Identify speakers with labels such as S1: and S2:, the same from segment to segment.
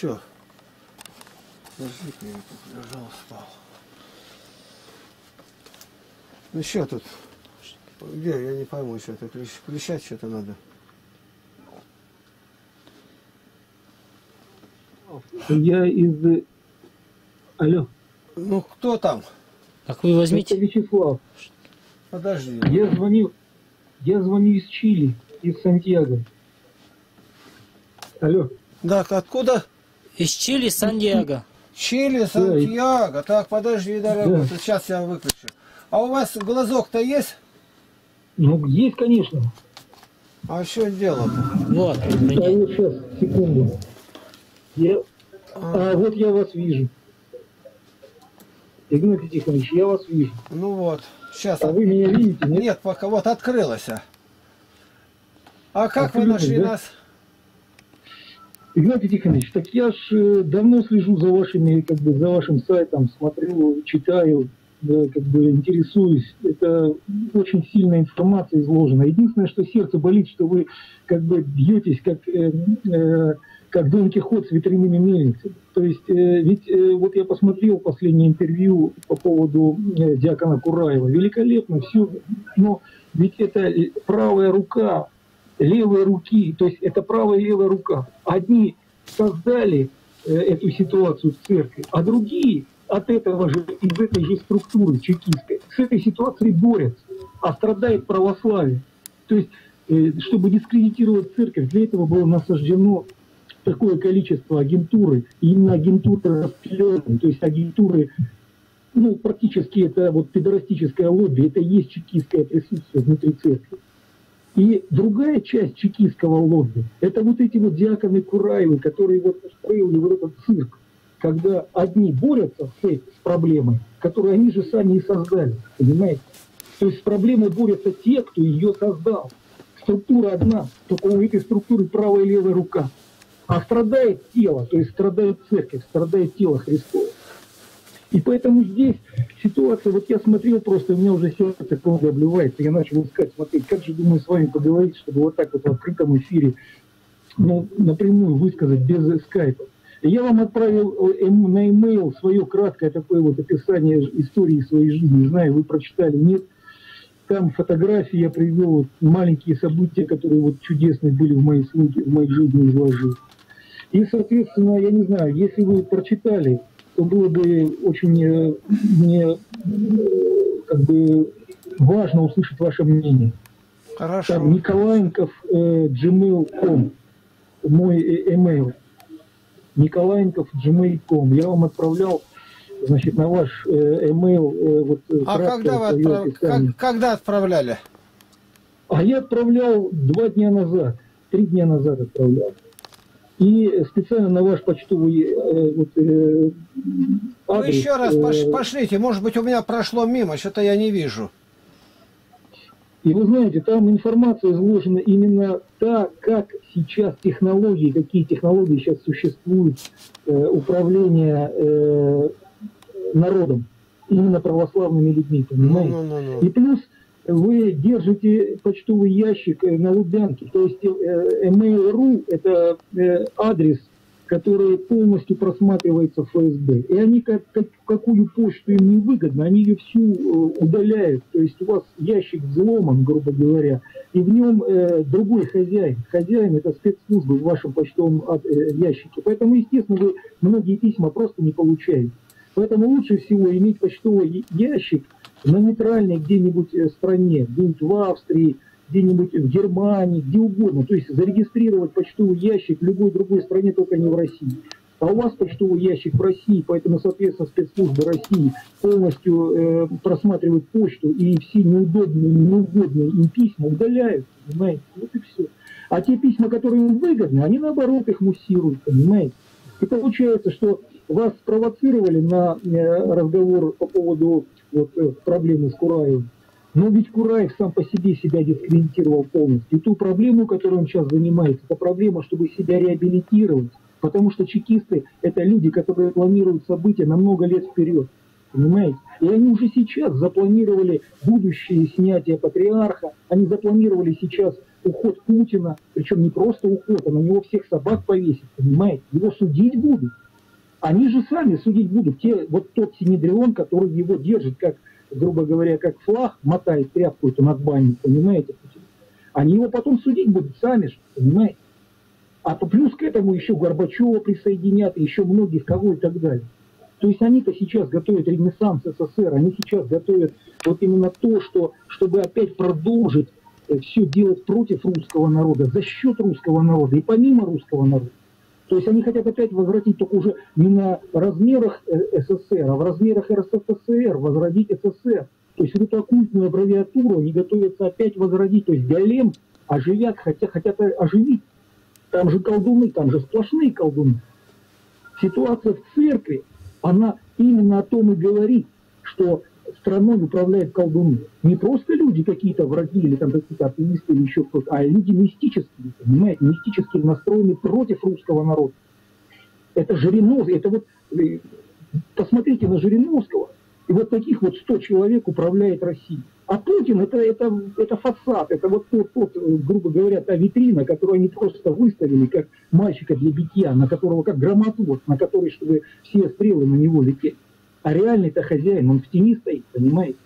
S1: Че? Подожди, я тут лежал, спал. Ну что тут? Где? Я не пойму, что это клещ, клещать что-то надо.
S2: Я из... Алло,
S1: Ну кто там?
S3: Так вы
S2: это
S3: возьмите.
S2: Вячеслав.
S1: Подожди.
S2: Я звоню, я звоню из Чили, из Сантьяго. Алло,
S1: Да, откуда?
S3: Из Чили, Сан-Диего.
S1: Чили, Сантьяго. Так, подожди, дорогой,
S2: Да.
S1: сейчас я выключу. А у вас глазок-то есть?
S2: ну есть, конечно.
S1: А что дело-то?
S3: Вот.
S2: А
S3: принять.
S2: вот сейчас, секунду. Я... А вот я вас вижу. Игнатий Тихонович, я вас вижу.
S1: Ну вот, сейчас.
S2: А вы меня видите, нет?
S1: Нет, пока вот открылось. А А как вы
S2: Открылось,
S1: нашли
S2: да?
S1: нас?
S2: Игнатий Тихонович, так я ж э, давно слежу за вашими, как бы, за вашим сайтом, смотрю, читаю, да, как бы интересуюсь. Это очень сильная информация изложена. Единственное, что сердце болит, что вы как бы бьетесь, как, э, э, как Дон Кихот с ветряными мельницами. То есть, э, ведь э, вот я посмотрел последнее интервью по поводу э, Диакона Кураева. Великолепно все, но ведь это правая рука левой руки, то есть это правая и левая рука. Одни создали э, эту ситуацию в церкви, а другие от этого же, из этой же структуры чекистской, с этой ситуацией борются, а страдает православие. То есть, э, чтобы дискредитировать церковь, для этого было насаждено такое количество агентуры, именно агентуры распиленные, то есть агентуры, ну, практически это вот педорастическое лобби, это и есть чекистское присутствие внутри церкви. И другая часть чекистского лобби, это вот эти вот диаконы Кураевы, которые вот устроили вот этот цирк, когда одни борются с, с проблемой, которую они же сами и создали, понимаете? То есть с проблемой борются те, кто ее создал. Структура одна, только у этой структуры правая и левая рука. А страдает тело, то есть страдает церковь, страдает тело Христово. И поэтому здесь ситуация, вот я смотрел просто, у меня уже сердце кровью обливается, я начал искать, смотреть, как же, думаю, с вами поговорить, чтобы вот так вот в открытом эфире, ну, напрямую высказать, без скайпа. Я вам отправил э, эм- на e свое краткое такое вот описание истории своей жизни. Не знаю, вы прочитали, нет. Там фотографии я привел, маленькие события, которые вот чудесные были в моей, в моей жизни изложил. И, соответственно, я не знаю, если вы прочитали, то было бы очень э, мне э, как бы важно услышать ваше мнение.
S1: Хорошо.
S2: Там Николаенков э, gmail.com, мой email. Николаенков gmail.com. Я вам отправлял, значит, на ваш email э, вот
S1: А когда вы отправ-
S2: описание.
S1: как- когда отправляли?
S2: А я отправлял два дня назад, три дня назад отправлял. И специально на ваш почтовый э, вот, э,
S1: Вы
S2: адрес,
S1: еще раз
S2: э,
S1: пош- пошлите, может быть, у меня прошло мимо, что-то я не вижу.
S2: И вы знаете, там информация изложена именно та, как сейчас технологии, какие технологии сейчас существуют э, управления э, народом, именно православными людьми,
S1: Ну,
S2: понимаете?
S1: ну, ну, ну.
S2: И плюс вы держите почтовый ящик э, на Лубянке, то есть э, email.ru – это э, адрес, который полностью просматривается ФСБ. И они как, как- какую почту им не выгодно, они ее всю удаляют. То есть у вас ящик взломан, грубо говоря, и в нем э, другой хозяин. Хозяин – это спецслужбы в вашем почтовом ящике. Поэтому, естественно, вы многие письма просто не получаете. Поэтому лучше всего иметь почтовый ящик на нейтральной где-нибудь э, стране, где-нибудь в Австрии, где-нибудь в Германии, где угодно. То есть зарегистрировать почтовый ящик в любой другой стране, только не в России. А у вас почтовый ящик в России, поэтому, соответственно, спецслужбы России полностью э, просматривают почту и все неудобные, неугодные им письма удаляют, понимаете? Вот и все. А те письма, которые им выгодны, они наоборот их муссируют, понимаете? И получается, что вас спровоцировали на э, разговор по поводу вот, э, проблемы с Кураевым. Но ведь Кураев сам по себе себя дискредитировал полностью. И ту проблему, которой он сейчас занимается, это проблема, чтобы себя реабилитировать. Потому что чекисты – это люди, которые планируют события на много лет вперед. Понимаете? И они уже сейчас запланировали будущее снятие патриарха, они запланировали сейчас уход Путина, причем не просто уход, а на него всех собак повесить, понимаете? Его судить будут. Они же сами судить будут. Те, вот тот Синедрион, который его держит, как, грубо говоря, как флаг, мотает тряпку эту над баней, понимаете? Они его потом судить будут сами же, понимаете? А то плюс к этому еще Горбачева присоединят, еще многих кого и так далее. То есть они-то сейчас готовят ренессанс СССР, они сейчас готовят вот именно то, что, чтобы опять продолжить э, все делать против русского народа, за счет русского народа и помимо русского народа. То есть они хотят опять возвратить только уже не на размерах э, СССР, а в размерах РСФСР, возродить СССР. То есть вот эту оккультную аббревиатуру они готовятся опять возродить. То есть голем оживят, хотя хотят оживить. Там же колдуны, там же сплошные колдуны. Ситуация в церкви она именно о том и говорит, что страной управляют колдуны. Не просто люди какие-то враги или там какие-то атеисты или еще кто-то, а люди мистические, понимаете, мистически настроены против русского народа. Это Жириновский, это вот, э, посмотрите на Жириновского, и вот таких вот 100 человек управляет Россией. А Путин это, это, это фасад, это вот тот, тот, грубо говоря, та витрина, которую они просто выставили как мальчика для битья, на которого как громотвод, на который, чтобы все стрелы на него летели. А реальный-то хозяин, он в тени стоит, понимаете?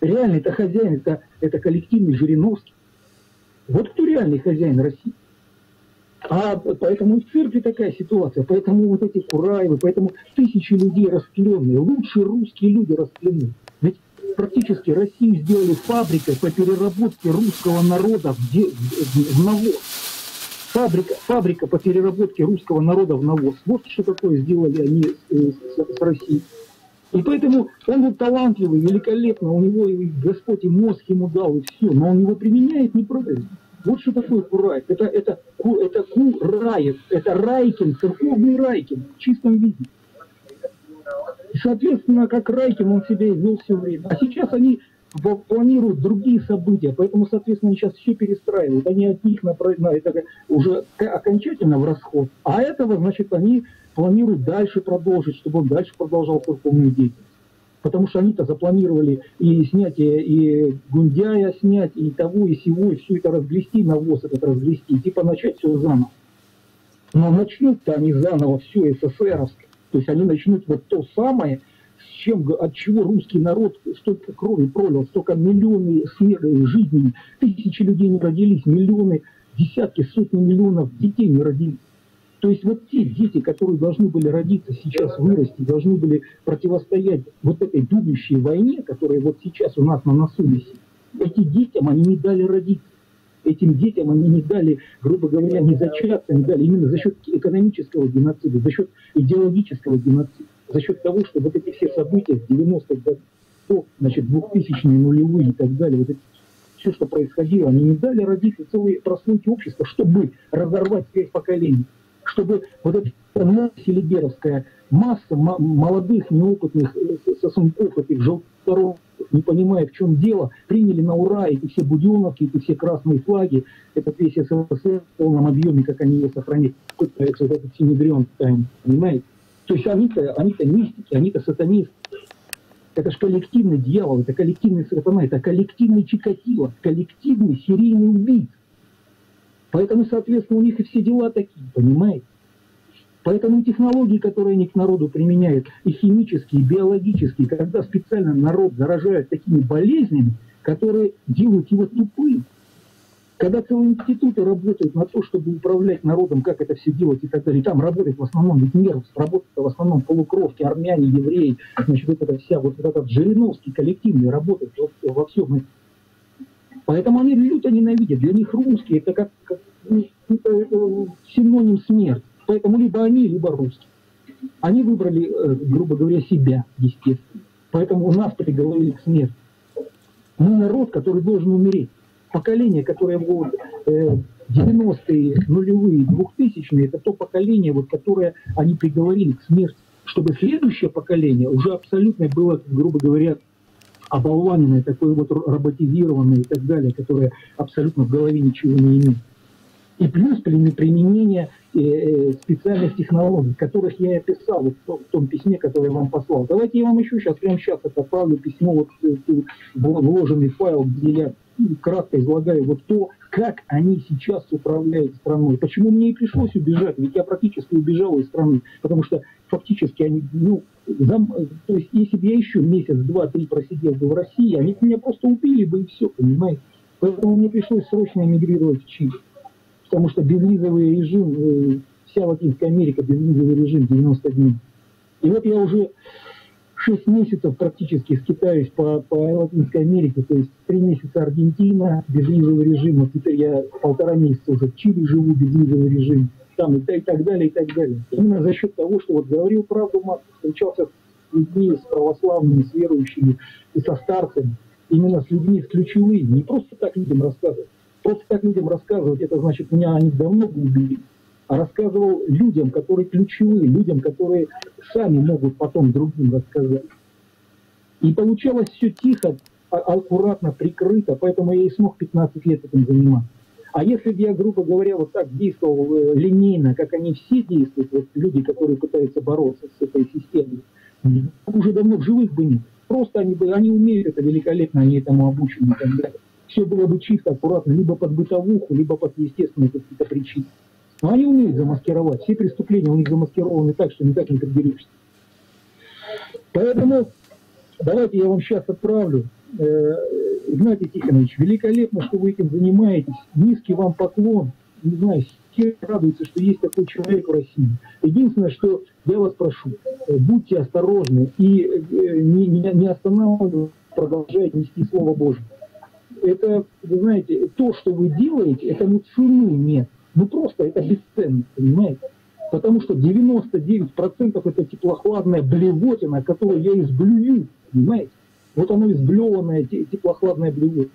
S2: Реальный-то хозяин, это, это коллективный Жириновский. Вот кто реальный хозяин России. А поэтому в церкви такая ситуация, поэтому вот эти Кураевы, поэтому тысячи людей распиленные, лучшие русские люди распилены. Ведь практически Россию сделали фабрикой по переработке русского народа в, де, в навоз. Фабрика, фабрика по переработке русского народа в навоз. Вот что такое сделали они с, с, с Россией. И поэтому он вот талантливый, великолепно, у него и Господь и мозг ему дал, и все, но он его применяет неправильно. Вот что такое Кураев. Это, это, это Кураев, это Райкин, церковный Райкин в чистом виде. И, соответственно, как Райкин он себя и вел все время. А сейчас они планируют другие события, поэтому, соответственно, они сейчас все перестраивают. Они от них направлены, это уже окончательно в расход. А этого, значит, они планируют дальше продолжить, чтобы он дальше продолжал церковную деятельность потому что они-то запланировали и снятие, и Гундяя снять, и того, и сего, и все это разгрести, навоз этот разгрести, типа начать все заново. Но начнут-то они заново все СССРовское. То есть они начнут вот то самое, с чем, от чего русский народ столько крови пролил, столько миллионы смертей, жизней, тысячи людей не родились, миллионы, десятки, сотни миллионов детей не родились. То есть вот те дети, которые должны были родиться сейчас, вырасти, должны были противостоять вот этой будущей войне, которая вот сейчас у нас на носу висит, эти детям они не дали родиться. Этим детям они не дали, грубо говоря, не зачаться, не дали именно за счет экономического геноцида, за счет идеологического геноцида, за счет того, что вот эти все события с 90-х годов, значит, 2000-е, нулевые и так далее, вот эти все, что происходило, они не дали родиться целой прослойке общества, чтобы разорвать всех поколений чтобы вот эта селиберовская масса молодых, неопытных э, сосунков, этих желторов, не понимая, в чем дело, приняли на ура эти все буденовки, эти все красные флаги, этот весь СССР в полном объеме, как они его пытаются вот этот синедрион тайм, понимаете? То есть они-то они -то мистики, они-то сатанисты. Это же коллективный дьявол, это коллективный сатана, это коллективный Чикатило, коллективный серийный убийца. Поэтому, соответственно, у них и все дела такие, понимаете? Поэтому технологии, которые они к народу применяют, и химические, и биологические, когда специально народ заражает такими болезнями, которые делают его тупым, когда целые институты работают на то, чтобы управлять народом, как это все делать и так далее, там работает в основном ведь нерв, работают в основном полукровки, армяне, евреи, значит, вот эта вся, вот этот Жириновский коллективный работает во, всем Поэтому они люто ненавидят. Для них русские это как, как ну, это, это синоним смерти. Поэтому либо они, либо русские. Они выбрали, э, грубо говоря, себя, естественно. Поэтому у нас приговорили к смерти. Мы народ, который должен умереть. Поколение, которое вот, э, 90-е, нулевые, 2000-е, это то поколение, вот, которое они приговорили к смерти. Чтобы следующее поколение уже абсолютно было, грубо говоря, оболваненное, такое вот роботизированное и так далее, которое абсолютно в голове ничего не имеет. И плюс применение э, э, специальных технологий, которых я и описал в том письме, которое я вам послал. Давайте я вам еще сейчас, прямо сейчас отправлю письмо, вот, э, вложенный файл, где я кратко излагаю вот то, как они сейчас управляют страной. Почему мне и пришлось убежать? Ведь я практически убежал из страны, потому что фактически они, ну, зам, то есть если бы я еще месяц, два, три просидел бы в России, они меня просто убили бы и все, понимаете? Поэтому мне пришлось срочно эмигрировать в Чили. Потому что безвизовый режим, э, вся Латинская Америка, безвизовый режим 90 дней. И вот я уже 6 месяцев практически скитаюсь по, по Латинской Америке, то есть 3 месяца Аргентина, безвизовый режим, вот теперь я полтора месяца уже в Чили живу, безвизовый режим, там и, и так далее, и так далее. Именно за счет того, что вот говорил правду встречался с людьми, с православными, с верующими и со старцами, именно с людьми, с ключевыми, не просто так людям рассказывать. Просто так людям рассказывать, это значит, меня они давно бы убили а рассказывал людям, которые ключевые, людям, которые сами могут потом другим рассказать. И получалось все тихо, а, аккуратно, прикрыто, поэтому я и смог 15 лет этим заниматься. А если бы я, грубо говоря, вот так действовал э, линейно, как они все действуют, вот люди, которые пытаются бороться с этой системой, уже давно в живых бы нет. Просто они, бы, они умеют это великолепно, они этому обучены и так далее. Все было бы чисто, аккуратно, либо под бытовуху, либо под естественные какие-то причины. Но они умеют замаскировать. Все преступления у них замаскированы так, что никак не приберешься. Поэтому давайте я вам сейчас отправлю. Э, Игнатий Тихонович, великолепно, что вы этим занимаетесь. Низкий вам поклон. Не знаю, все радуются, что есть такой человек в России. Единственное, что я вас прошу, э, будьте осторожны и э, не, не, не останавливайтесь, продолжайте нести Слово Божье. Это, вы знаете, то, что вы делаете, этому цены нет. Ну просто это бесценно, понимаете? Потому что 99% это теплохладная блевотина, которую я изблюю, понимаете? Вот оно изблеванное теплохладное блевотина.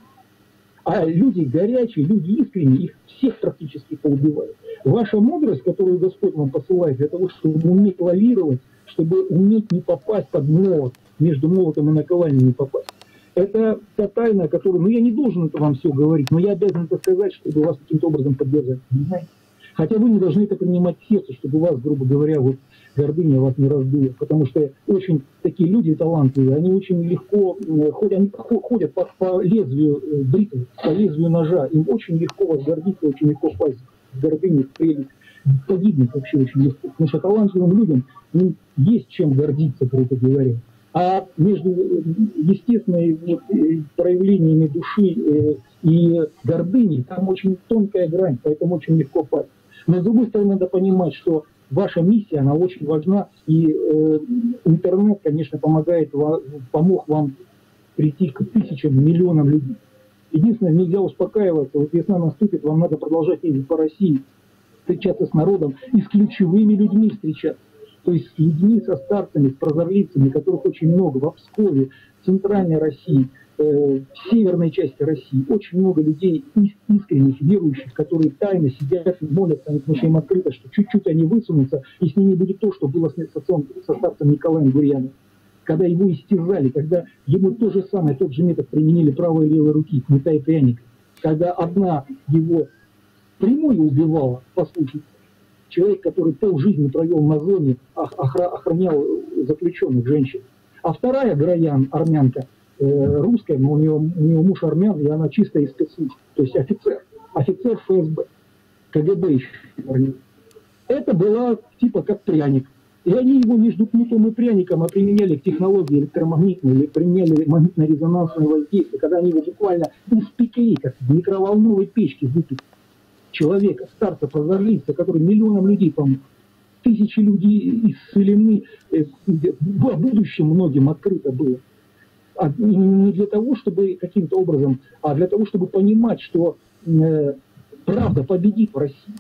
S2: А люди горячие, люди искренние, их всех практически поубивают. Ваша мудрость, которую Господь вам посылает для того, чтобы уметь лавировать, чтобы уметь не попасть под молот, между молотом и наковальней не попасть. Это та тайна, которую, ну я не должен это вам все говорить, но я обязан это сказать, чтобы вас каким-то образом поддержать, понимаете? Хотя вы не должны это принимать сердце, чтобы вас, грубо говоря, вот гордыня вас не раздула. Потому что очень такие люди талантливые, они очень легко ходят, они ходят по, по лезвию э, бритвы, по лезвию ножа. Им очень легко вас гордиться, очень легко пасть в гордыне, в прелесть. Погибнуть вообще очень легко. Потому что талантливым людям ну, есть чем гордиться, грубо говоря. А между естественными вот, э, проявлениями души э, и гордыни там очень тонкая грань, поэтому очень легко пасть. Но с другой стороны, надо понимать, что ваша миссия, она очень важна, и э, интернет, конечно, помогает, помог вам прийти к тысячам, миллионам людей. Единственное, нельзя успокаиваться. Вот весна наступит, вам надо продолжать ездить по России, встречаться с народом и с ключевыми людьми встречаться. То есть с людьми, со старцами, с прозорливцами, которых очень много в Обскове, в центральной России, э, в северной части России. Очень много людей искренних, верующих, которые тайно сидят и молятся, потому что им открыто, что чуть-чуть они высунутся, и с ними будет то, что было с, отцом, со старцем Николаем Гурьяном. Когда его истязали, когда ему то же самое, тот же метод применили правой и левой руки, кнута и пряника. Когда одна его прямую убивала, послушайте, человек, который пол жизни провел на зоне, охранял заключенных женщин. А вторая Граян, армянка, э, русская, но у нее, у нее муж армян, и она чисто из спецслужб, то есть офицер, офицер ФСБ, КГБ еще. Это была типа как пряник. И они его между кнутом и пряником а применяли к технологии электромагнитной или применяли магнитно-резонансное воздействие, когда они его буквально из петлей, как в микроволновой печке выпекли человека, старца, прозорлица, который миллионам людей помог. Тысячи людей исцелены, э, в будущем многим открыто было. А не для того, чтобы каким-то образом, а для того, чтобы понимать, что э, правда победит в России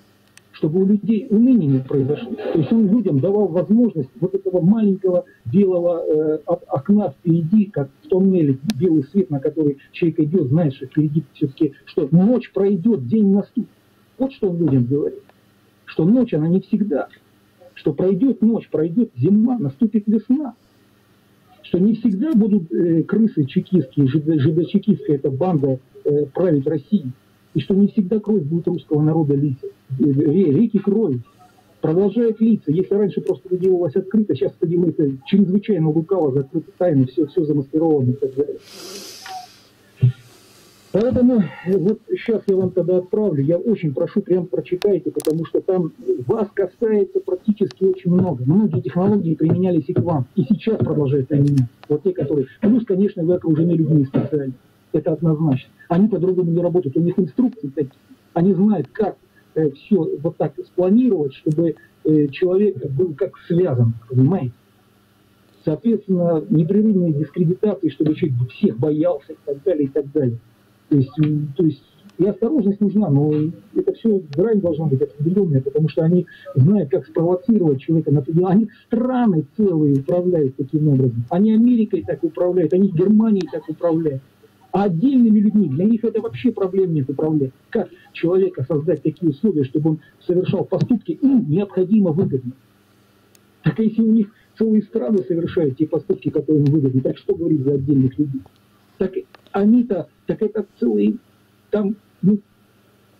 S2: чтобы у людей уныние не произошло. То есть он людям давал возможность вот этого маленького белого э, окна впереди, как в тоннеле белый свет, на который человек идет, знает, что впереди все-таки, что ночь пройдет, день наступит. Вот что он людям говорит. Что ночь, она не всегда. Что пройдет ночь, пройдет зима, наступит весна. Что не всегда будут э, крысы чекистские, жидочекистская эта банда э, править Россией. И что не всегда кровь будет русского народа литься. Э, реки крови продолжает литься. Если раньше просто это делалось открыто, сейчас это делается чрезвычайно лукаво, закрыто тайно, все, все замаскировано и так далее. Поэтому э, вот сейчас я вам тогда отправлю. Я очень прошу, прям прочитайте, потому что там вас касается практически очень много. Многие технологии применялись и к вам. И сейчас продолжают применять. Вот те, которые... Плюс, конечно, вы окружены людьми специально. Это однозначно. Они по-другому не работают. У них инструкции такие. Они знают, как э, все вот так спланировать, чтобы э, человек был как связан, понимаете? Соответственно, непрерывные дискредитации, чтобы человек всех боялся и так далее, и так далее. То есть, то есть и осторожность нужна, но это все грань должна быть определенная, потому что они знают, как спровоцировать человека на. Они страны целые управляют таким образом. Они Америкой так управляют, они Германией так управляют. А отдельными людьми, для них это вообще проблем нет управлять. Как человека создать такие условия, чтобы он совершал поступки им необходимо выгодно. Так если у них целые страны совершают те поступки, которые им выгодны, так что говорить за отдельных людей? Так они-то, так это целый, там, ну,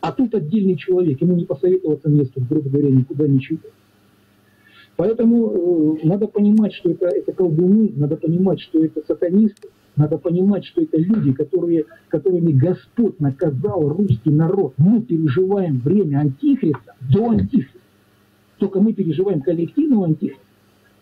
S2: а тут отдельный человек, ему не посоветоваться место, грубо говоря, никуда ничего. Поэтому э, надо понимать, что это, это колдуны, надо понимать, что это сатанисты, надо понимать, что это люди, которые, которыми Господь наказал русский народ. Мы переживаем время антихриста до антихриста. Только мы переживаем коллективного антихриста.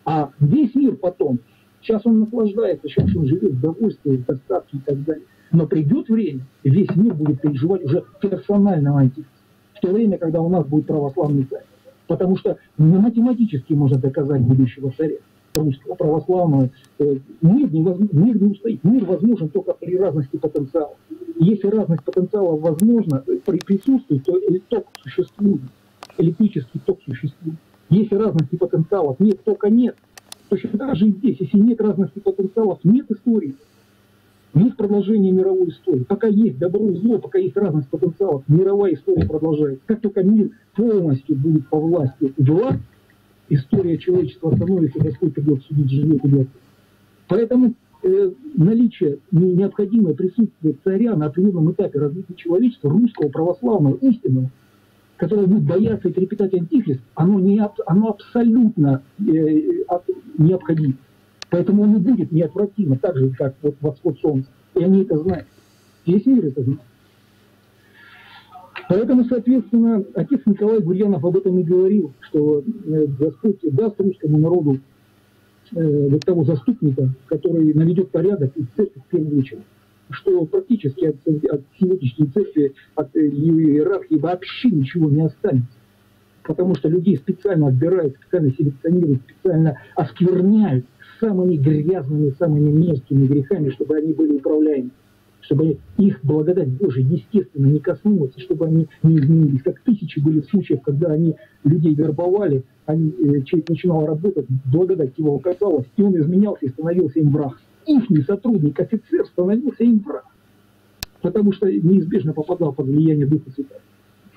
S2: А весь мир потом Сейчас он наслаждается, сейчас он живет в довольстве, в достатке и так далее. Но придет время, весь мир будет переживать уже персонального антихриста. В то время, когда у нас будет православный царь. Потому что не математически можно доказать будущего царя русского православного. Э, мир мир не устоит. Мир возможен только при разности потенциалов. Если разность потенциалов возможна, э, при присутствует, то ток существует. Электрический ток существует. Если разности потенциалов нет, тока нет. Точно так же и здесь. Если нет разности потенциалов, нет истории. Нет продолжения мировой истории. Пока есть добро и зло, пока есть разность потенциалов, мировая история продолжается. Как только мир полностью будет по власти власть, история человечества остановится, Господь придет судить живет и. Поэтому э, наличие, необходимое присутствие царя на определенном этапе развития человечества, русского, православного, истинного – которое будет бояться и трепетать антихрист, оно, не, оно абсолютно э, необходимо. Поэтому оно будет неотвратимо, так же, как вот восход солнца. И они это знают. Весь мир это знает. Поэтому, соответственно, отец Николай Гурьянов об этом и говорил, что э, Господь даст русскому народу э, вот того заступника, который наведет порядок и церковь в первую очередь что практически от, от сегодняшней церкви, от ее иерархии вообще ничего не останется. Потому что людей специально отбирают, специально селекционируют, специально оскверняют самыми грязными, самыми мерзкими грехами, чтобы они были управляемы чтобы их благодать Божия естественно не коснулась, чтобы они не изменились. Как тысячи были случаев, когда они людей вербовали, они, э, человек начинал работать, благодать его касалась, и он изменялся и становился им враг их сотрудник, офицер, становился им враг. Потому что неизбежно попадал под влияние Духа Святого.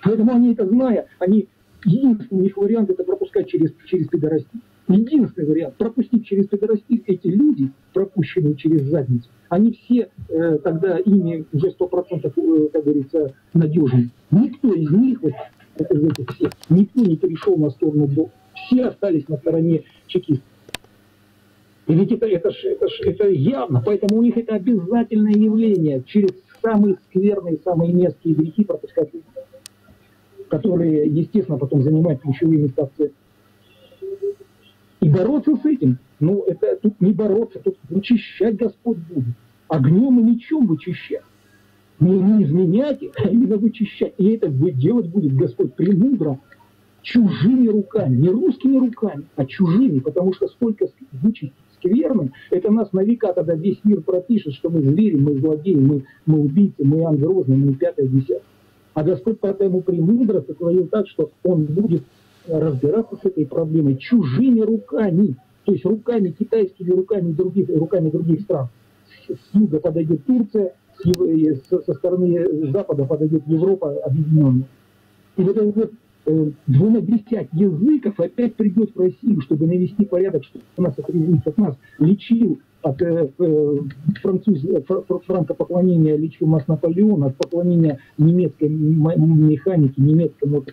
S2: Поэтому они это зная, они единственный их вариант это пропускать через, через пидорастик. Единственный вариант пропустить через пидорастик эти люди, пропущенные через задницу, они все э, тогда ими уже сто процентов, э, как говорится, надежны. Никто из них, вот, из этих всех, никто не перешел на сторону Бога. Все остались на стороне чекистов. И ведь это, это, это, это явно, поэтому у них это обязательное явление через самые скверные, самые мерзкие грехи пропускать которые, естественно, потом занимают ключевые места в церкви. И бороться с этим, ну, это тут не бороться, тут вычищать Господь будет. Огнем и мечом вычищать. Не, не изменять их, а именно вычищать. И это делать будет Господь премудро, чужими руками, не русскими руками, а чужими, потому что сколько вычистить скверным, это нас на века тогда весь мир пропишет, что мы звери, мы злодеи, мы, мы убийцы, мы ангрозны, мы пятое, десятое. А Господь поэтому премудро сотворил так, что Он будет разбираться с этой проблемой чужими руками, то есть руками китайскими, руками других, руками других стран. С юга подойдет Турция, со стороны Запада подойдет Европа объединенная. И вот этот э, двунадесять языков опять придет в Россию, чтобы навести порядок, чтобы нас отрезвить от нас, лечил от э, э француз, франкопоклонения лечил нас Наполеон, от поклонения немецкой механики, немецкому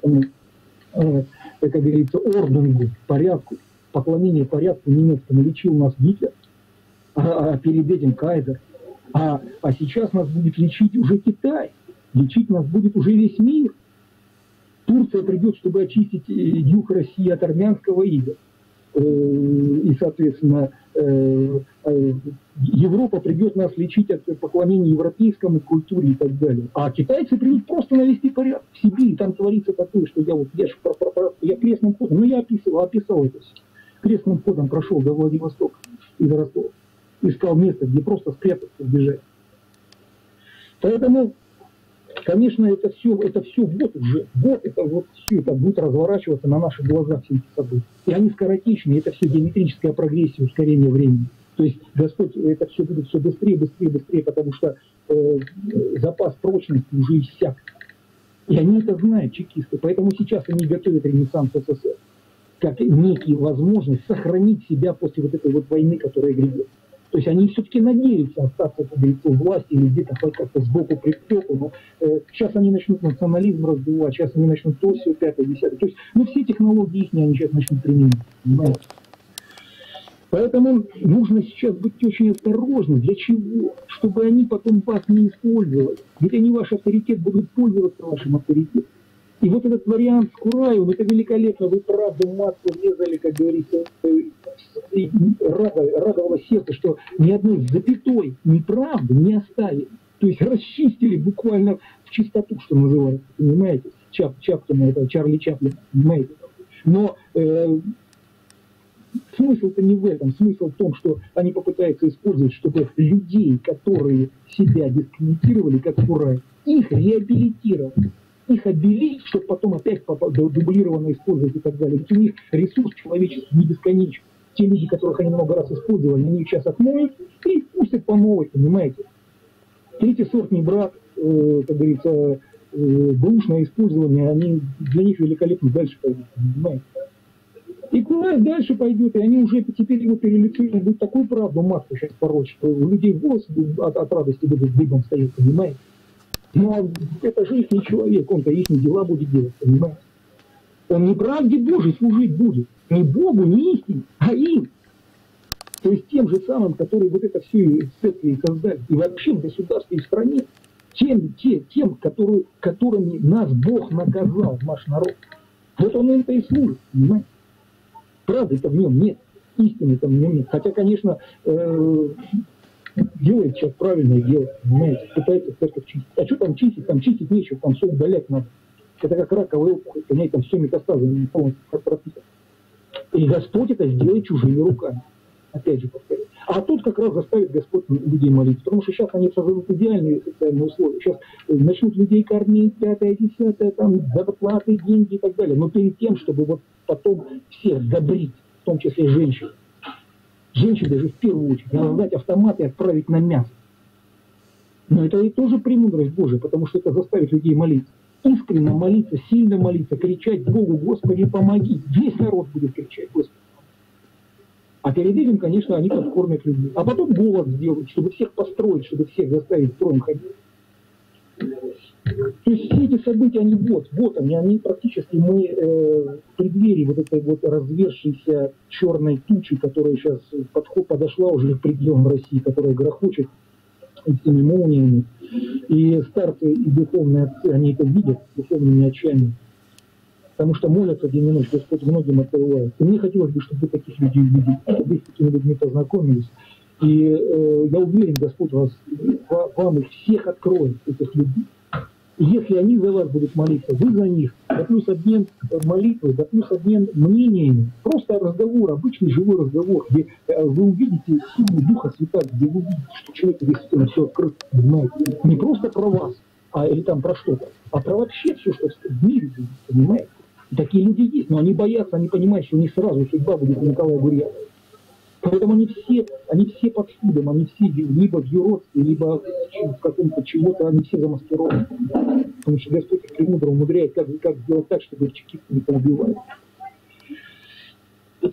S2: э, как говорится, орденгу, порядку, поклонение порядку немецкому лечил нас Гитлер, а, а перед этим Кайзер. А, а сейчас нас будет лечить уже Китай, лечить нас будет уже весь мир. Турция придет, чтобы очистить э, юг России от армянского ига. Э, и, соответственно, э, Европа придет нас лечить от поклонения европейскому культуре и так далее. А китайцы придут просто навести порядок в Сибири. Там творится такое, что я вот, я, про, я крестным ходом, ну я описывал, описал это все. Крестным ходом прошел до Владивостока из Ростова. Искал место, где просто спрятаться, сбежать. Поэтому Конечно, это все, это все вот уже, вот это вот все это будет разворачиваться на наших глазах все эти события. И они скоротечные, это все геометрическая прогрессия, ускорение времени. То есть Господь, это все будет все быстрее, быстрее, быстрее, потому что э, запас прочности уже иссяк. И они это знают, чекисты. Поэтому сейчас они готовят ренессанс СССР как некие возможность сохранить себя после вот этой вот войны, которая грядет. То есть они все-таки надеются остаться, как говорится, власти или где-то как-то сбоку припеку. Но э, сейчас они начнут национализм разбивать, сейчас они начнут то, все, пятое, десятое. То есть, ну, все технологии их они сейчас начнут применять. Понимаете? Поэтому нужно сейчас быть очень осторожным. Для чего? Чтобы они потом вас не использовали. Ведь они ваш авторитет будут пользоваться вашим авторитетом. И вот этот вариант с Кураевым, это великолепно. Вы правду маску врезали, как говорится, радовало сердце, что ни одной запятой неправды не оставили. То есть расчистили буквально в чистоту, что называется, понимаете? Чап, Чаплина, это Чарли Чаплин, понимаете? Но э, смысл-то не в этом. Смысл в том, что они попытаются использовать, чтобы людей, которые себя дискредитировали, как Курай, их реабилитировать их обелить, чтобы потом опять дублированно использовать и так далее. Ведь у них ресурс человеческий не бесконечен те люди, которых они много раз использовали, они их сейчас отмоют и пустят по новой, понимаете. Третий сорт не брат, э, как говорится, э, брушное использование, они для них великолепно дальше пойдут, понимаете. И куда дальше пойдет, и они уже теперь его перелицуют, будет такую правду маску сейчас порочь, что у людей волосы от, от радости будут дыбом стоять, понимаете. Ну, а это же их не человек, он-то их не дела будет делать, понимаете. Он не правде Божьей служить будет. Не Богу, не истине, а им. То есть тем же самым, которые вот это все церкви создали. И вообще в государстве и в стране. Тем, те, тем которые, которыми нас Бог наказал, наш народ. Вот он им-то и служит, понимаете? Правды-то в нем нет. Истины-то в нем нет. Хотя, конечно, э, делает сейчас правильное дело, понимаете, пытается церковь чистить. А что там чистить? Там чистить нечего, там все удалять надо. Это как раковая опухоль, понимаете, там все метастазы полностью пропитаны. И Господь это сделает чужими руками. Опять же повторяю. А тут как раз заставит Господь людей молиться. Потому что сейчас они создадут идеальные социальные условия. Сейчас э, начнут людей кормить, пятое, десятое, там, зарплаты, деньги и так далее. Но перед тем, чтобы вот потом всех добрить, в том числе женщин, женщин даже в первую очередь, раздать автоматы и отправить на мясо. Но это и тоже премудрость Божия, потому что это заставит людей молиться искренне молиться, сильно молиться, кричать Богу, Господи, помоги. Весь народ будет кричать, Господи. А перед этим, конечно, они подкормят людей. А потом голод сделают, чтобы всех построить, чтобы всех заставить строем ходить. То есть все эти события, они вот, вот они, они практически мы э, в преддверии вот этой вот развершейся черной тучи, которая сейчас подход, подошла уже к пределам России, которая грохочет этими молниями. И старцы и духовные отцы, они это видят духовными очами. Потому что молятся день и ночь, Господь многим открывает. И мне хотелось бы, чтобы вы таких людей увидели, чтобы вы с такими людьми познакомились. И э, я уверен, Господь вас, вам их всех откроет, этих людей. Если они за вас будут молиться, вы за них, да плюс обмен молитвой, да плюс обмен мнениями, просто разговор, обычный живой разговор, где э, вы увидите силу Духа Святаго, где вы увидите, что человек действительно все открыто, понимаете? Не просто про вас, а или там про что-то, а про вообще все, что в мире будет, понимаете? такие люди есть, но они боятся, они понимают, что у них сразу судьба будет у Николая Гурьянова. Поэтому они все, они все под судом, они все либо в юродстве, либо в каком-то чего-то, они все замаскированы. Потому что Господь премудро умудряет, как, как сделать так, чтобы их чекисты не поубивали.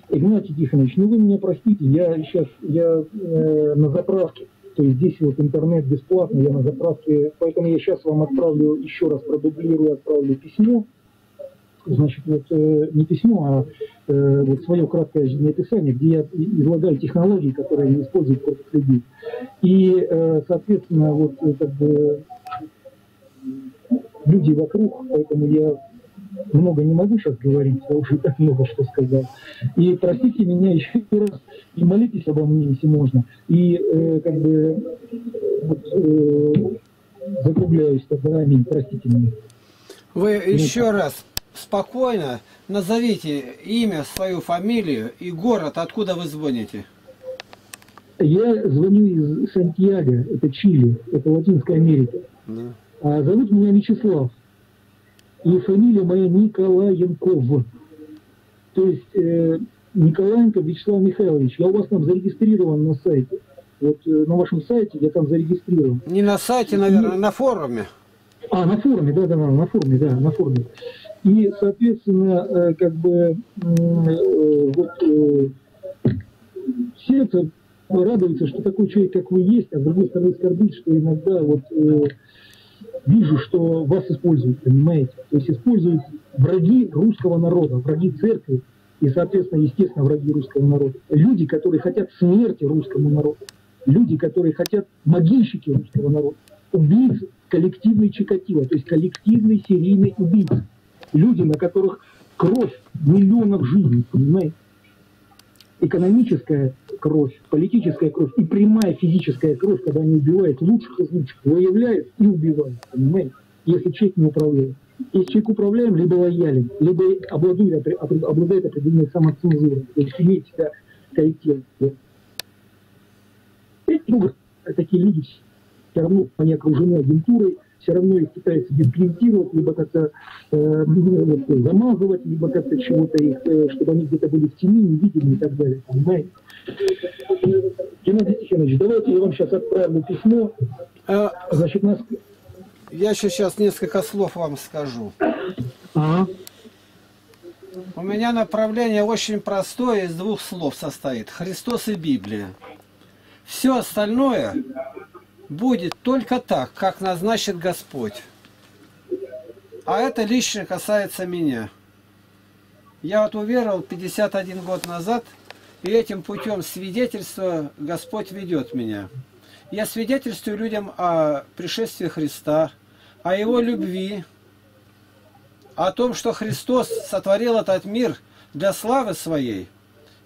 S2: Игнатий Тихонович, ну вы меня простите, я сейчас я, э, на заправке, то есть здесь вот интернет бесплатный, я на заправке, поэтому я сейчас вам отправлю, еще раз продублирую, отправлю письмо значит, вот, э, не письмо, а э, вот свое краткое жизнеописание, где я излагаю технологии, которые используют против людей. И, э, соответственно, вот э, как бы люди вокруг, поэтому я много не могу сейчас говорить, я уже так много что сказал. И простите меня еще раз, и молитесь обо мне, если можно. И э, как бы вот, э, закругляюсь тогда, аминь, простите меня.
S1: Вы еще раз спокойно назовите имя, свою фамилию и город, откуда вы звоните.
S2: Я звоню из Сантьяго, это Чили, это Латинская Америка.
S1: Да.
S2: А зовут меня Вячеслав. И фамилия моя Николаенков. То есть э, Николаенко Вячеслав Михайлович. Я у вас там зарегистрирован на сайте. Вот э, на вашем сайте я там зарегистрирован.
S1: Не на сайте, наверное, на форуме.
S2: А, на форуме, да, да, да, на форуме, да, на форуме. И, соответственно, э, как бы э, вот э, сердце радуется, что такой человек, как вы есть, а с другой стороны скорбит, что иногда вот вижу, что вас используют, понимаете? То есть используют враги русского народа, враги церкви и, соответственно, естественно, враги русского народа. Люди, которые хотят смерти русскому народу. Люди, которые хотят могильщики русского народа. Убийцы, коллективный Чикатило, то есть коллективный серийный убийца. Люди, на которых кровь миллионов жизней, понимаете? экономическая кровь, политическая кровь и прямая физическая кровь, когда они убивают лучших из лучших, выявляют и убивают, понимаете, если человек не управляет. Если человек управляем, либо лоялен, либо обладает, обладает определенной самоцензурой, то есть имеет себя коллектив. Эти такие люди все равно они окружены агентурой, все равно их пытаются дискредитировать, либо как-то э, замазывать, либо как-то чего-то их, э, чтобы они где-то были в тени, невидимы и так далее, понимаете? Геннадий Тихонович, давайте я вам сейчас отправлю письмо,
S1: Э,
S2: значит, нас...
S1: Я сейчас несколько слов вам скажу.
S2: Ага.
S1: У меня направление очень простое, из двух слов состоит. Христос и Библия. Все остальное будет только так, как назначит Господь. А это лично касается меня. Я вот уверовал 51 год назад, и этим путем свидетельства Господь ведет меня. Я свидетельствую людям о пришествии Христа, о Его любви, о том, что Христос сотворил этот мир для славы своей,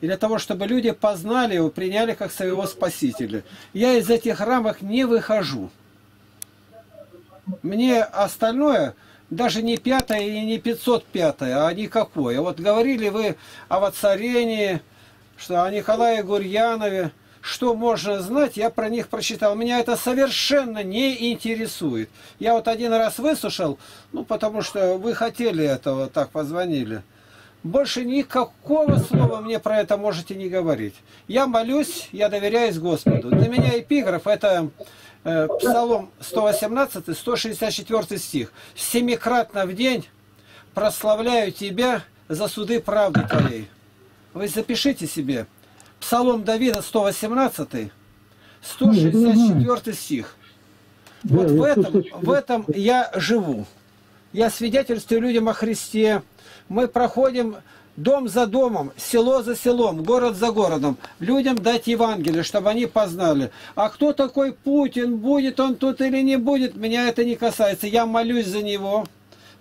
S1: и для того, чтобы люди познали его, приняли как своего Спасителя. Я из этих рамок не выхожу. Мне остальное, даже не пятое и не 505, а никакое. Вот говорили вы о воцарении, что о Николае Гурьянове, что можно знать, я про них прочитал. Меня это совершенно не интересует. Я вот один раз выслушал, ну, потому что вы хотели этого, так позвонили. Больше никакого слова мне про это можете не говорить. Я молюсь, я доверяюсь Господу. Для меня эпиграф – это э, Псалом 118, 164 стих. «Семикратно в день прославляю Тебя за суды правды Твоей». Вы запишите себе. Псалом Давида 118, 164 стих. Вот в этом,
S2: 164.
S1: в этом я живу. Я свидетельствую людям о Христе. Мы проходим дом за домом, село за селом, город за городом. Людям дать Евангелие, чтобы они познали. А кто такой Путин? Будет он тут или не будет? Меня это не касается. Я молюсь за него.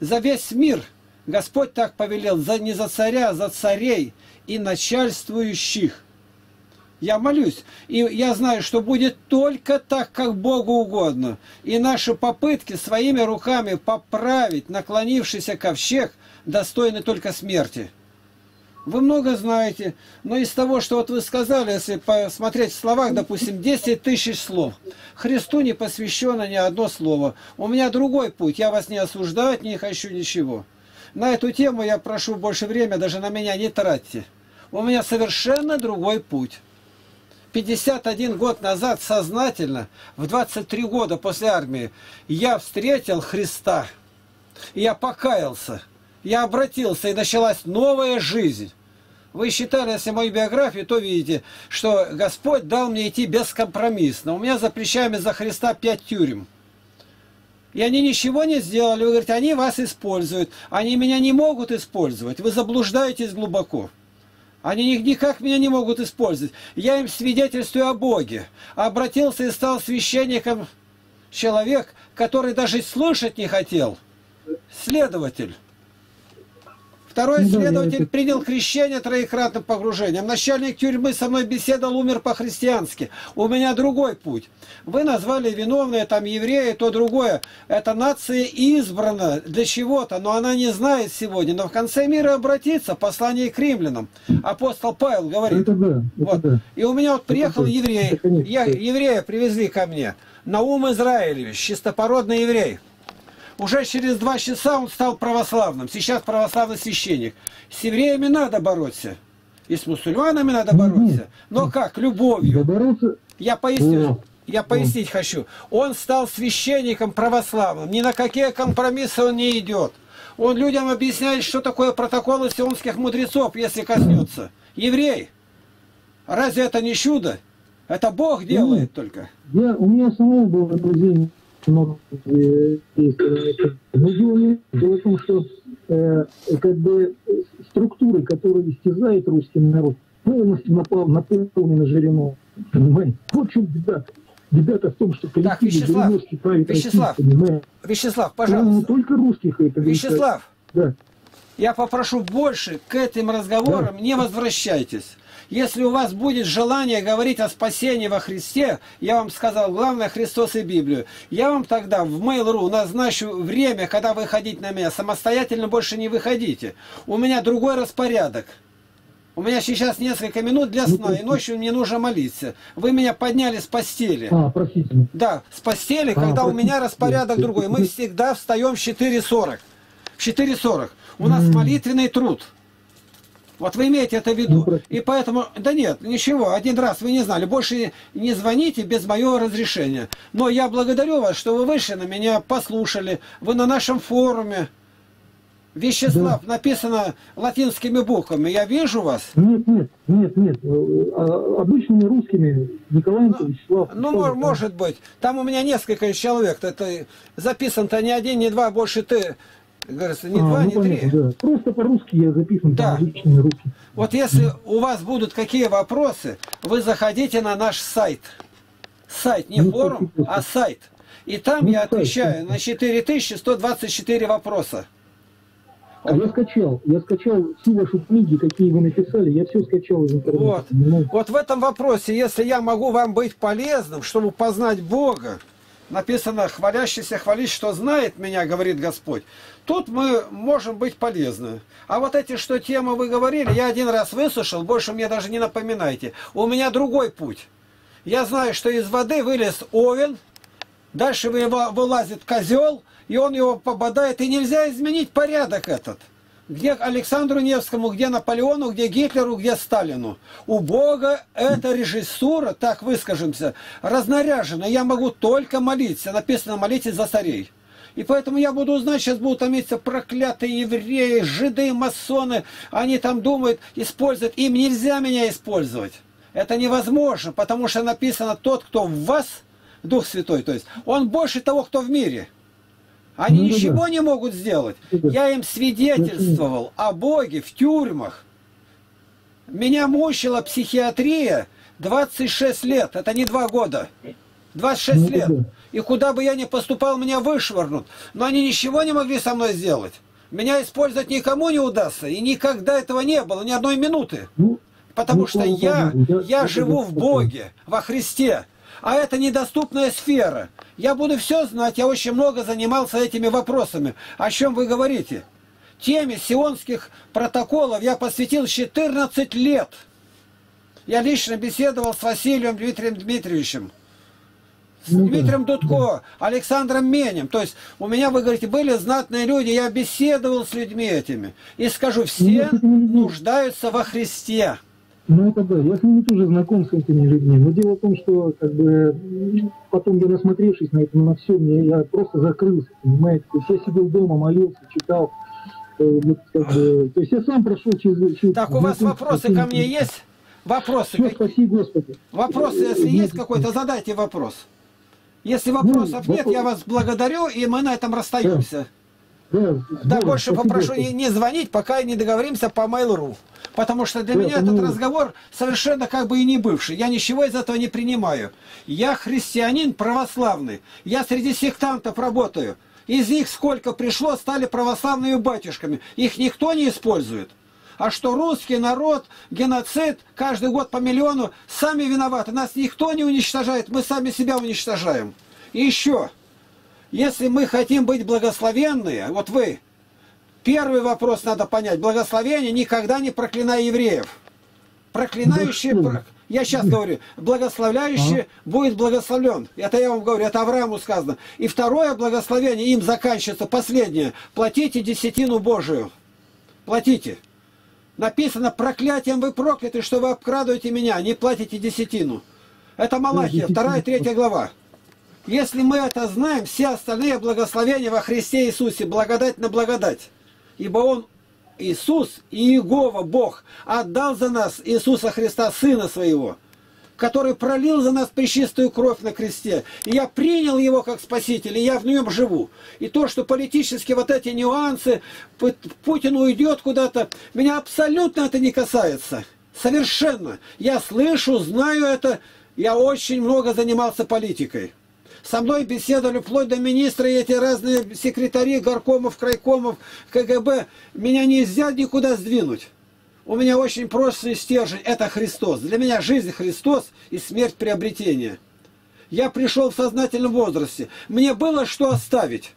S1: За весь мир. Господь так повелел. За, не за царя, а за царей и начальствующих. Я молюсь. И я знаю, что будет только так, как Богу угодно. И наши попытки своими руками поправить наклонившийся ковчег достойны только смерти. Вы много знаете, но из того, что вот вы сказали, если посмотреть в словах, допустим, 10 тысяч слов, Христу не посвящено ни одно слово. У меня другой путь, я вас не осуждать не хочу ничего. На эту тему я прошу больше времени, даже на меня не тратьте. У меня совершенно другой путь. 51 год назад сознательно, в 23 года после армии, я встретил Христа. Я покаялся. Я обратился, и началась новая жизнь. Вы считали, если мою биографию, то видите, что Господь дал мне идти бескомпромиссно. У меня за плечами за Христа пять тюрем. И они ничего не сделали. Вы говорите, они вас используют. Они меня не могут использовать. Вы заблуждаетесь глубоко. Они никак меня не могут использовать. Я им свидетельствую о Боге. Обратился и стал священником человек, который даже слышать не хотел. Следователь. Второй
S2: Ну
S1: следователь принял крещение троекратным погружением. Начальник тюрьмы со мной беседовал, умер по-христиански. У меня другой путь. Вы назвали виновные, там евреи, то другое. Это нация избрана для чего-то, но она не знает сегодня. Но в конце мира обратиться, послание к римлянам. Апостол Павел говорит.
S2: Это да, это
S1: Вот.
S2: да.
S1: И у меня вот приехал еврей.
S2: это конечно,
S1: Я, еврея привезли ко мне. Наум Израилевич, чистопородный еврей. Уже через два часа он стал православным. Сейчас православный священник. С евреями надо бороться. И с мусульманами надо бороться.
S2: нет.
S1: Но как? Любовью. Я поясню. Я пояснить хочу. Он стал священником православным. Ни на какие компромиссы он не идет. Он людям объясняет, что такое протоколы сионских мудрецов, если коснется. Еврей. Разве это не чудо? Это Бог делает только.
S2: Я, у меня самого было друзей много но дело, не, дело в том, что э, как бы структуры, которые истязают русский народ, полностью напал, наполнены жириной. Понимаете? Вот в чем беда. Беда-то в том, что коллективы
S1: Вячеслав,
S2: правит
S1: Вячеслав,
S2: понимаете?
S1: Вячеслав,
S2: Ну, Не
S1: пожалуйста.
S2: только русских это.
S1: Вячеслав,
S2: Да.
S1: я попрошу больше к этим разговорам не возвращайтесь. Если у вас будет желание говорить о спасении во Христе, я вам сказал, главное Христос и Библию. Я вам тогда в Mail.ru назначу время, когда выходить на меня. Самостоятельно больше не выходите. У меня другой распорядок. У меня сейчас несколько минут для сна, и ночью мне нужно молиться. Вы меня подняли с постели.
S2: А, простите.
S1: Да, с постели,
S2: А,
S1: когда у
S2: простите,
S1: меня распорядок другой. Мы всегда встаем в 4.40. В 4.40. У нас молитвенный труд. Вот вы имеете это в
S2: Ну,
S1: виду.
S2: простите.
S1: И поэтому, да нет, ничего, один раз вы не знали. Больше не звоните без моего разрешения. Но я благодарю вас, что вы вышли на меня, послушали. Вы на нашем форуме. Вячеслав, написано латинскими буквами. Я вижу вас.
S2: Нет, нет, нет, нет. Э, а, Обычными русскими Николаенко, Вячеслав.
S1: Ну,
S2: Вячеслав,
S1: мо-
S2: там.
S1: может быть. Там у меня несколько человек. Это записан-то не один, не два, больше ты. Говорится, не
S2: А,
S1: два,
S2: ну,
S1: не
S2: понятно,
S1: три.
S2: да. Просто по-русски я записан,
S1: Да.
S2: там.
S1: Вот если у вас будут какие вопросы, вы заходите на наш сайт. Сайт, не
S2: Ну,
S1: форум,
S2: спасибо.
S1: а сайт. И там
S2: Ну,
S1: я
S2: сайт,
S1: отвечаю
S2: да.
S1: на 4124 вопроса.
S2: А я скачал, я скачал все ваши книги, какие вы написали, я все скачал из интернета.
S1: Вот. Вот в этом вопросе, если я могу вам быть полезным, чтобы познать Бога, написано «хвалящийся хвалить, что знает меня, говорит Господь», тут мы можем быть полезны. А вот эти, что темы вы говорили, я один раз выслушал, больше мне даже не напоминайте. У меня другой путь. Я знаю, что из воды вылез овен, дальше вы- вылазит козел, и он его попадает, и нельзя изменить порядок этот. Где Александру Невскому, где Наполеону, где Гитлеру, где Сталину. У Бога эта режиссура, так выскажемся, разнаряжена. Я могу только молиться. Написано, молитесь за царей. И поэтому я буду узнать, сейчас будут томиться проклятые евреи, жиды, масоны. Они там думают, используют. Им нельзя меня использовать. Это невозможно, потому что написано, тот, кто в вас, Дух Святой, то есть, он больше того, кто в мире. Они
S2: Ну
S1: ничего не могут сделать.
S2: Да-да.
S1: Я им свидетельствовал о Боге в тюрьмах. Меня мучила психиатрия 26 лет. Это не два года. 26
S2: Ну
S1: лет. И куда бы я ни поступал, меня вышвырнут. Но они ничего не могли со мной сделать. Меня использовать никому не удастся. И никогда этого не было, ни одной минуты.
S2: Ну,
S1: Потому
S2: Ну,
S1: что я,
S2: я-
S1: живу в Боге, во Христе. А это недоступная сфера. Я буду все знать. Я очень много занимался этими вопросами. О чем вы говорите? Теме сионских протоколов я посвятил 14 лет. Я лично беседовал с Василием Дмитрием Дмитриевичем. С
S2: Ну
S1: Дмитрием Дудко, Александром Менем. То есть у меня, вы говорите, были знатные люди, я беседовал с людьми этими. И скажу, все
S2: этими людьми-
S1: нуждаются во Христе.
S2: Ну это да, я с ними тоже знаком с этими людьми. Но дело в том, что как бы потом я насмотревшись на это на все, мне я просто закрылся, понимаете. То есть я сидел дома, молился, читал. э, вот как бы, то есть я сам прошел через... через
S1: Так, у вас вопросы ко мне есть? Вопросы
S2: Все,
S1: какие?
S2: спаси Господи.
S1: Вопросы, если
S2: Э,
S1: есть
S2: нет,
S1: какой-то, задайте вопрос. Если вопросов
S2: Ну,
S1: нет,
S2: вопрос-
S1: я вас благодарю, и мы на этом расстаемся.
S2: Да,
S1: Да,
S2: здорово,
S1: больше попрошу не, не звонить, пока не договоримся по Mail.ru. Потому что для меня
S2: ну-
S1: этот разговор совершенно как бы и не бывший. Я ничего из этого не принимаю. Я христианин православный. Я среди сектантов работаю. Из них сколько пришло, стали православными батюшками. Их никто не использует. А что русский народ, геноцид, каждый год по миллиону, сами виноваты. Нас никто не уничтожает, мы сами себя уничтожаем. И еще, если мы хотим быть благословенные, вот вы, первый вопрос надо понять. Благословение никогда не проклинай евреев. Проклинающий,
S2: Да
S1: про- я сейчас говорю, благословляющий будет благословлен. Это я вам говорю, это Аврааму сказано. И второе благословение им заканчивается, последнее. Платите десятину Божию. Платите. Написано, проклятием вы прокляты, что вы обкрадываете меня, не платите десятину. Это Малахия, вторая, третья глава. Если мы это знаем, все остальные благословения во Христе Иисусе, благодать на благодать. Ибо Он, Иисус, и Иегова, Бог, отдал за нас Иисуса Христа, Сына Своего, который пролил за нас пречистую кровь на кресте. И я принял Его как Спаситель, и я в Нем живу. И то, что политически вот эти нюансы, Пу- Путин уйдет куда-то, меня абсолютно это не касается. Совершенно. Я слышу, знаю это, я очень много занимался политикой. Со мной беседовали вплоть до министра и эти разные секретари горкомов, крайкомов, КГБ. Меня нельзя никуда сдвинуть. У меня очень простой стержень. Это Христос. Для меня жизнь Христос и смерть приобретение. Я пришел в сознательном возрасте. Мне было что оставить.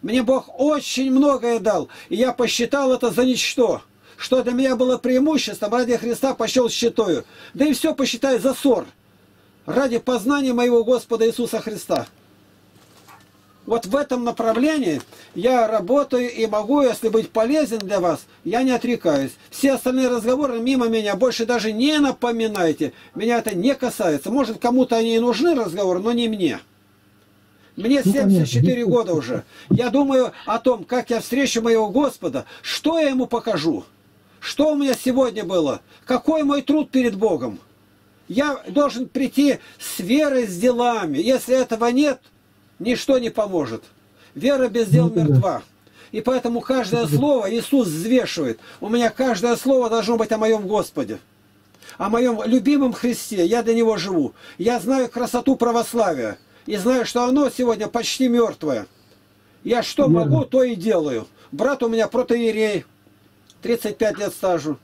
S1: Мне Бог очень многое дал. И я посчитал это за ничто. Что для меня было преимуществом, ради Христа пощел считаю. Да и все посчитаю за ссор ради познания моего Господа Иисуса Христа. Вот в этом направлении я работаю и могу, если быть полезен для вас, я не отрекаюсь. Все остальные разговоры мимо меня больше даже не напоминайте. Меня это не касается. Может, кому-то они и нужны разговоры, но не мне. Мне
S2: Ну,
S1: 74
S2: понятно.
S1: года уже. Я думаю о том, как я встречу моего Господа, что я ему покажу, что у меня сегодня было, какой мой труд перед Богом. Я должен прийти с верой, с делами. Если этого нет, ничто не поможет. Вера без дел
S2: Ну,
S1: мертва. И поэтому каждое слово Иисус взвешивает. У меня каждое слово должно быть о моем Господе. О моем любимом Христе. Я для Него живу. Я знаю красоту православия. И знаю, что оно сегодня почти мертвое. Я что
S2: Верно.
S1: могу, то и делаю. Брат у меня протоиерей. 35 лет стажу.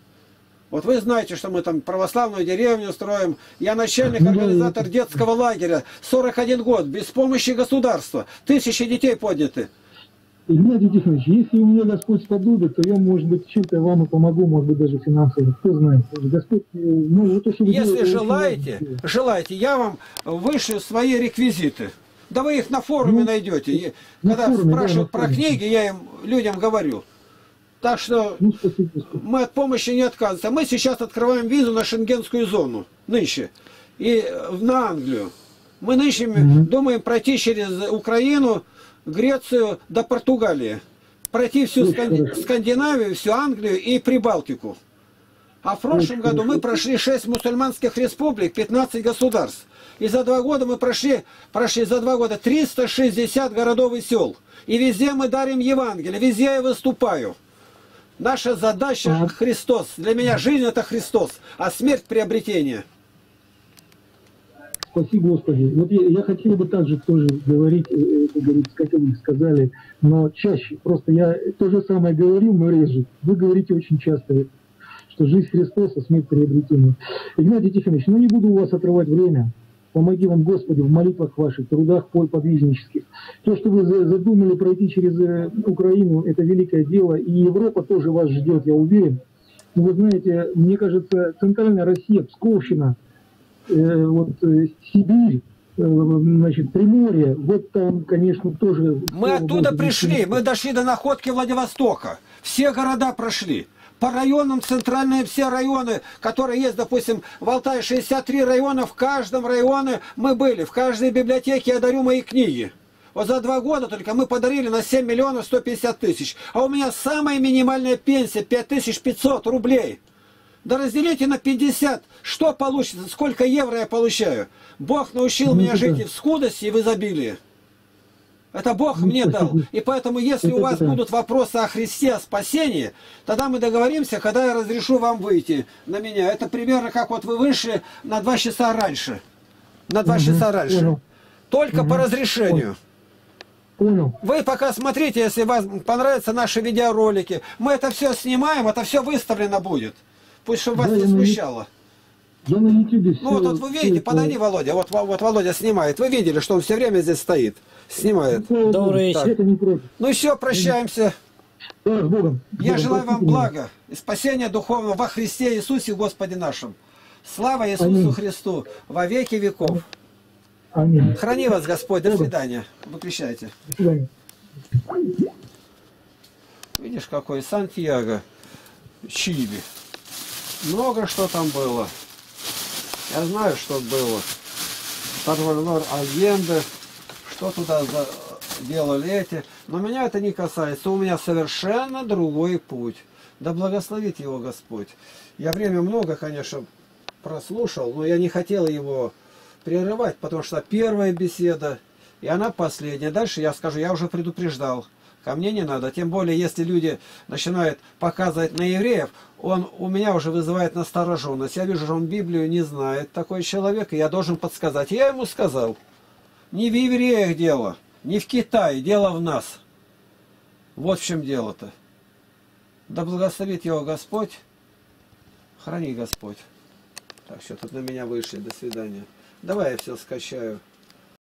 S1: Вот вы знаете, что мы там православную деревню строим. Я начальник,
S2: Ну, да,
S1: организатор детского лагеря. 41 год, без помощи государства. Тысячи детей подняты.
S2: Игнатий Тихонович, если у меня Господь сподобит, то я, может быть, чем-то вам и помогу, может быть, даже финансово. Кто знает. Господь, ну, вот то, что
S1: Если
S2: делаете, очень
S1: желаете,
S2: важно.
S1: желаете, я вам вышлю свои реквизиты. Да вы их на форуме
S2: Ну,
S1: найдете.
S2: На
S1: когда
S2: форуме, да,
S1: спрашивают
S2: на
S1: про
S2: форуме.
S1: книги, я им людям говорю. Так что
S2: Ну,
S1: мы от помощи не отказываемся. Мы сейчас открываем визу на шенгенскую зону, нынче, и э, на Англию. Мы нынче
S2: Мгм.
S1: думаем пройти через Украину, Грецию до Португалии. Пройти всю
S2: Очень
S1: Скан-
S2: хорошо.
S1: Скандинавию, всю Англию и Прибалтику. А в прошлом
S2: Очень
S1: году мы прошли 6 мусульманских республик, 15 государств. И за два года мы прошли, прошли за два года 360 городов и сел. И везде мы дарим Евангелие, везде я выступаю. Наша задача. Христос. Для меня жизнь это Христос, а смерть приобретение.
S2: Спасибо, Господи. Вот я, я хотел бы также тоже говорить, э, как говорится, как вы сказали, но чаще. Просто я то же самое говорю, но реже. Вы говорите очень часто, что жизнь Христоса, смерть приобретения. Игнатий Тихонович, ну не буду у вас отрывать время. Помоги вам, Господи, в молитвах ваших, трудах подвижнических. То, что вы за- задумали пройти через э, Украину, это великое дело. И Европа тоже вас ждет, я уверен. Но вы знаете, мне кажется, центральная Россия, Псковщина, э, вот э, Сибирь, э, значит, Приморье, вот там, конечно, тоже...
S1: Мы оттуда пришли, мы дошли до находки Владивостока. Все города прошли. По районам, центральные все районы, которые есть, допустим, в Алтае 63 района, в каждом районе мы были, в каждой библиотеке я дарю мои книги. Вот за два года только мы подарили на 7 миллионов 150 тысяч. А у меня самая минимальная пенсия 5500 рублей. Да разделите на 50. Что получится? Сколько евро я получаю? Бог научил
S2: Ну,
S1: меня
S2: это
S1: жить
S2: да.
S1: и в скудости, и в изобилии. Это Бог
S2: Ну,
S1: мне дал. И поэтому, если у вас будут вопросы о Христе, о спасении, тогда мы договоримся, когда я разрешу вам выйти на меня. Это примерно как вот вы вышли на два часа раньше. На два
S2: Мгм,
S1: часа раньше.
S2: понял.
S1: Только по
S2: Мгм,
S1: разрешению.
S2: Понял.
S1: Вы пока смотрите, если вам понравятся наши видеоролики. Мы это все снимаем, это все выставлено будет. Пусть, чтобы вас
S2: Да,
S1: не смущало.
S2: Я на YouTube
S1: Ну вот, вот вы видите, подойди, Володя. Вот, вот Володя снимает. Вы видели, что он все время здесь стоит. Снимает.
S3: Добрый вечер.
S2: Это не против.
S1: Ну все, прощаемся.
S2: Да, с Богом. С
S1: Я
S2: Богом.
S1: желаю вам блага и спасения духовного во Христе Иисусе Господе нашим. Слава Иисусу
S2: Аминь.
S1: Христу во веки веков.
S2: Аминь.
S1: Храни вас Господь. До свидания. Выключайте.
S2: До свидания.
S1: Видишь, какой Сантьяго, Чили. Много что там было. Я знаю, что было. Сальвадор Альенде, что туда за- делали эти. Но меня это не касается. У меня совершенно другой путь. Да благословит его Господь. Я время много, конечно, прослушал, но я не хотел его прерывать, потому что первая беседа, и она последняя. Дальше я скажу, я уже предупреждал. Ко мне не надо. Тем более, если люди начинают показывать на евреев, он у меня уже вызывает настороженность. Я вижу, что он Библию не знает, такой человек, и я должен подсказать. Я ему сказал, не в евреях дело, не в Китае, дело в нас. Вот в чем дело-то. Да благословит его Господь. Храни Господь. Так, что тут на меня вышли. До свидания. Давай я все скачаю.